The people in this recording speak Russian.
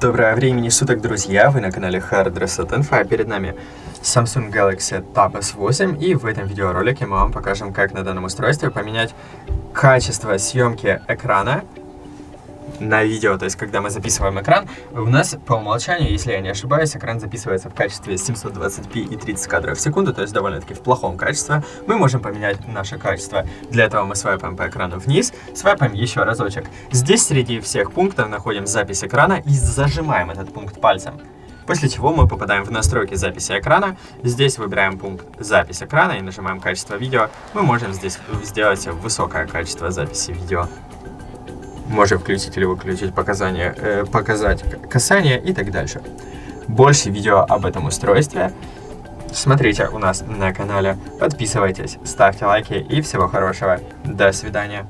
Доброго времени суток, друзья! Вы на канале Hard Reset Info, а перед нами Samsung Galaxy Tab S8 и в этом видеоролике мы вам покажем, как на данном устройстве поменять качество съемки экрана на видео, то есть когда мы записываем экран, у нас по умолчанию, если я не ошибаюсь, экран записывается в качестве 720p и 30 кадров в секунду, то есть довольно-таки в плохом качестве. Мы можем поменять наше качество. Для этого мы свайпаем по экрану вниз, свайпаем еще разочек. Здесь среди всех пунктов находим запись экрана и зажимаем этот пункт пальцем. После чего мы попадаем в настройки записи экрана. Здесь выбираем пункт «Запись экрана» и нажимаем «Качество видео». Мы можем здесь сделать высокое качество записи видео можем включить или выключить показания, э, показать касание и так дальше. Больше видео об этом устройстве смотрите у нас на канале. Подписывайтесь, ставьте лайки и всего хорошего. До свидания.